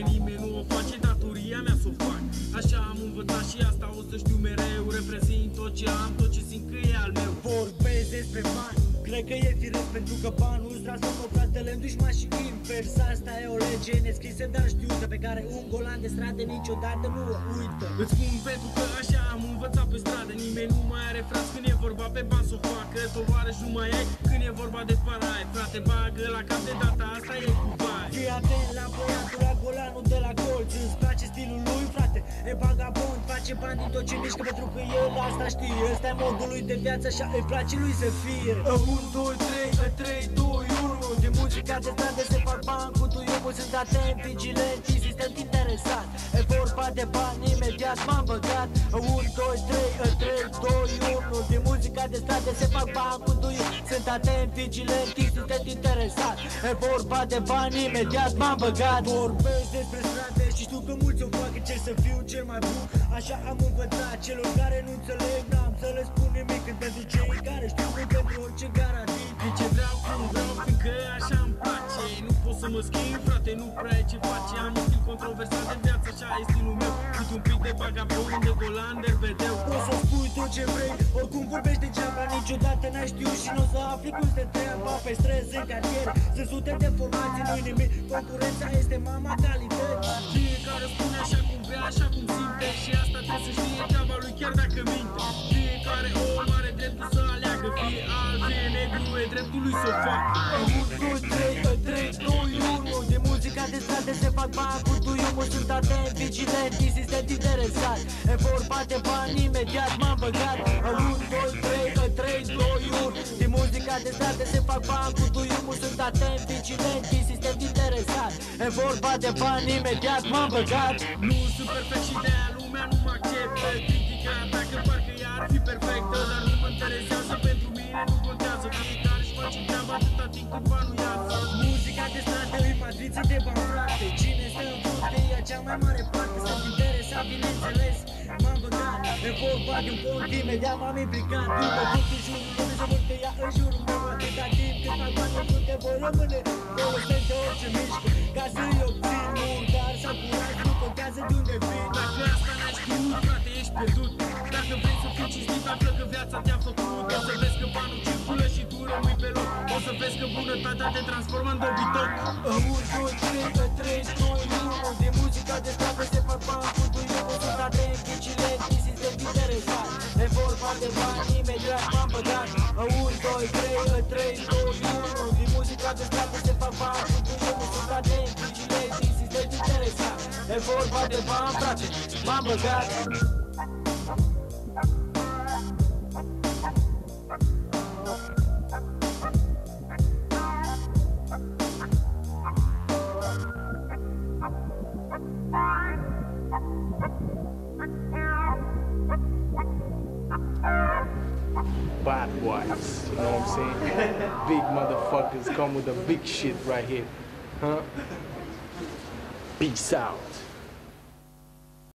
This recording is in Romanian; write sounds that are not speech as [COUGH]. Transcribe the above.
ce nimeni nu o face Datoria mea să o fac. Așa am învățat și asta o să știu mereu Reprezint tot ce am, tot ce simt că e al meu. Vorbesc despre bani Cred că e firesc pentru că banul îți transformă fratele în dușman și invers. Asta e o lege nescrisă, dar știută Pe care un golan de stradă niciodată nu o uită. Îți spun pentru că așa am învățat pe stradă Nimeni nu mai are frați când e vorba pe bani să o facă Tovarăș nu mai ai. Când e vorba de parai Frate bagă la cap de data asta e cu face bani din tot ce mișcă Pentru că el asta știe. Ăsta e modul lui de viață, așa îi place lui să fie. 1, 2, 3, 3, 2, 1 Din muzica de stradă se fac bani cu tuiumul Sunt atent, vigilent, insistent, interesat. E vorba de bani, imediat m-am băgat. 1, 2, 3, 3, 2, 1 Din muzica de stradă se fac bani cu tuiumul Sunt atent, vigilent, insistent, interesat. E vorba de bani, imediat m-am băgat. Vorbesc despre stradă. și știu că mulți o fac Încerc să fiu cel mai bun, așa am învățat Celor care nu înțeleg, n-am să le spun nimic Când pentru cei care știu, nu pentru orice garantii De ce vreau cum vreau, fiindcă așa îmi place. Nu pot să mă schimb, frate, nu prea e ce face. Am un stil controversat de viață, așa e stilul meu. Cât un pic de vagabond, de golan, de vedeu Poți să spui tot ce vrei, oricum vorbești degeaba. Niciodată n-ai știut și nu o să afli cum se treaba. Pe străzi, în cartier, sunt sute de formații Nu-i nimic, concurența este mama calității Fiecare spune așa cum vrea, așa cum simte Și asta trebuie să știe treaba lui chiar dacă minte. Fiecare om are dreptul să aleagă Fie alb, fie negru, e dreptul lui să o facă. 1, 2, 3, 3, 2, 1 De muzica de stradă se fac bani cu tuiumul Sunt atent, vigilent, insistent, interesat E vorba de bani, imediat m-am băgat. 1, 2, 3, 3, de stradă se fac bani cu tuiumul Sunt atent, vigilent, insistent, interesat. E vorba de bani, imediat m-am băgat. Nu sunt perfect și de-aia lumea nu mă acceptă. Critica ta că parcă ea ar fi perfectă Dar nu mă interesează, pentru mine nu contează. Fiecare își face treaba atâta timp cât banul iasă Muzica de stradă îi matriță de bani frate Cine stă în frunte e cea mai mare parte Sunt interesat, bineînțeles, m-am băgat. E vorba de un pont, imediat m-am implicat. După tot în jurul lumii se multe ea în jurul meu Atâta timp cât fac bani în frunte voi rămâne Folosesc de orice mișcă Ca să-i obțin murdar sau curaj Nu contează de unde vin Dacă asta n-ai știut, frate, ești pierdut Dacă vrei să fii cinstit, află că viața te-a făcut O să vezi că banul circulă și tu rămâi pe loc O să vezi că bunătatea te transformă în dobitoc 1, 2, 3, 3, 2, 1 De muzica de stradă se fac bani cu tuiumul Sunt atent, vigilent, insistent, interesat E vorba de bani, imediat m-am băgat 1, 2, 3, 3, 2, 1 Din muzica de stradă se fac bani cu tuiumul Sunt atent, vigilent, insistent, interesat. E vorba de bani, frate, m-am băgat bad boys. You know what I'm saying? [LAUGHS] big motherfuckers come with the big shit right here. Huh? Peace out.